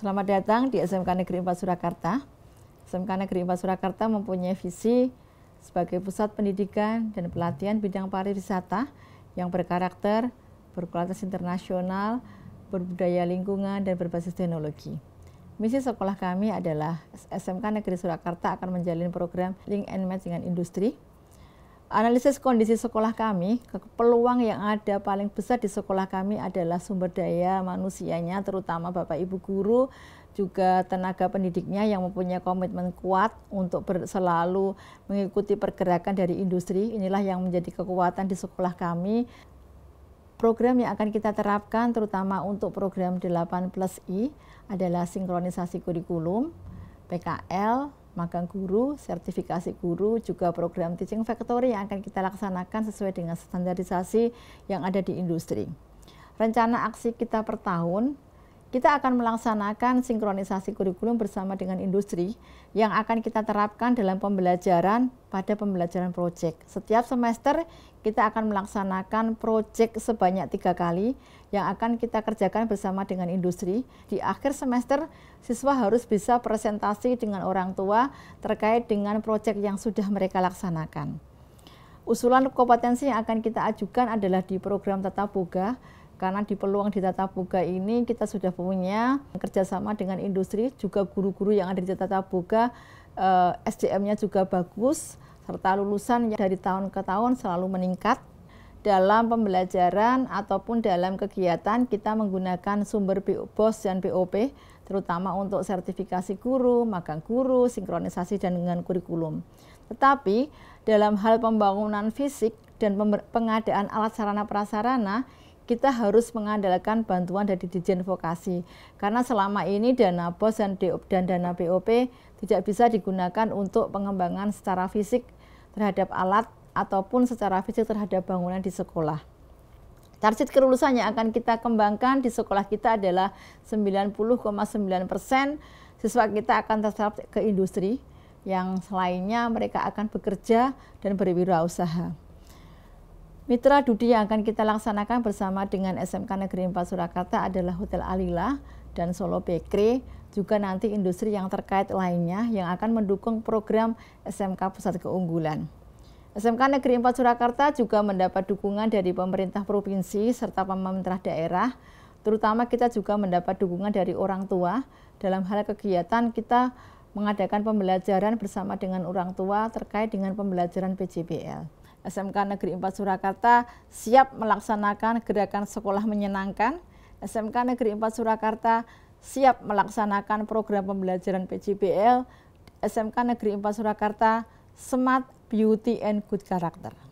Selamat datang di SMK Negeri 4 Surakarta. SMK Negeri 4 Surakarta mempunyai visi sebagai pusat pendidikan dan pelatihan bidang pariwisata yang berkarakter berkualitas internasional, berbudaya lingkungan, dan berbasis teknologi. Misi sekolah kami adalah SMK Negeri Surakarta akan menjalin program link and match dengan industri. Analisis kondisi sekolah kami, peluang yang ada paling besar di sekolah kami adalah sumber daya manusianya, terutama Bapak Ibu guru, juga tenaga pendidiknya yang mempunyai komitmen kuat untuk selalu mengikuti pergerakan dari industri. Inilah yang menjadi kekuatan di sekolah kami Program yang akan kita terapkan terutama untuk program 8 plus I adalah sinkronisasi kurikulum, PKL, magang guru, sertifikasi guru, juga program teaching factory yang akan kita laksanakan sesuai dengan standarisasi yang ada di industri. Rencana aksi kita per tahun kita akan melaksanakan sinkronisasi kurikulum bersama dengan industri yang akan kita terapkan dalam pembelajaran pada pembelajaran proyek. Setiap semester kita akan melaksanakan proyek sebanyak tiga kali yang akan kita kerjakan bersama dengan industri. Di akhir semester, siswa harus bisa presentasi dengan orang tua terkait dengan proyek yang sudah mereka laksanakan. Usulan kompetensi yang akan kita ajukan adalah di program Tata Boga, karena di peluang di Tata Boga ini kita sudah punya kerjasama dengan industri, juga guru-guru yang ada di Tata Boga eh, SDM-nya juga bagus, serta lulusan dari tahun ke tahun selalu meningkat. Dalam pembelajaran ataupun dalam kegiatan kita menggunakan sumber BOS dan BOP, terutama untuk sertifikasi guru, magang guru, sinkronisasi dan dengan kurikulum. Tetapi dalam hal pembangunan fisik dan pengadaan alat sarana prasarana kita harus mengandalkan bantuan dari Dijen Vokasi. Karena selama ini dana BOS dan, dan dana BOP tidak bisa digunakan untuk pengembangan secara fisik terhadap alat ataupun secara fisik terhadap bangunan di sekolah. Target kelulusan yang akan kita kembangkan di sekolah kita adalah 90,9 persen siswa kita akan terserap ke industri, yang selainnya mereka akan bekerja dan berwirausaha. Mitra Dudi yang akan kita laksanakan bersama dengan SMK Negeri 4 Surakarta adalah Hotel Alila dan Solo Bakery, juga nanti industri yang terkait lainnya yang akan mendukung program SMK Pusat Keunggulan. SMK Negeri 4 Surakarta juga mendapat dukungan dari pemerintah provinsi serta pemerintah daerah, terutama kita juga mendapat dukungan dari orang tua dalam hal kegiatan kita mengadakan pembelajaran bersama dengan orang tua terkait dengan pembelajaran PJBL. SMK Negeri 4 Surakarta siap melaksanakan gerakan sekolah menyenangkan. SMK Negeri 4 Surakarta siap melaksanakan program pembelajaran PJBL. SMK Negeri 4 Surakarta Smart Beauty and Good Character.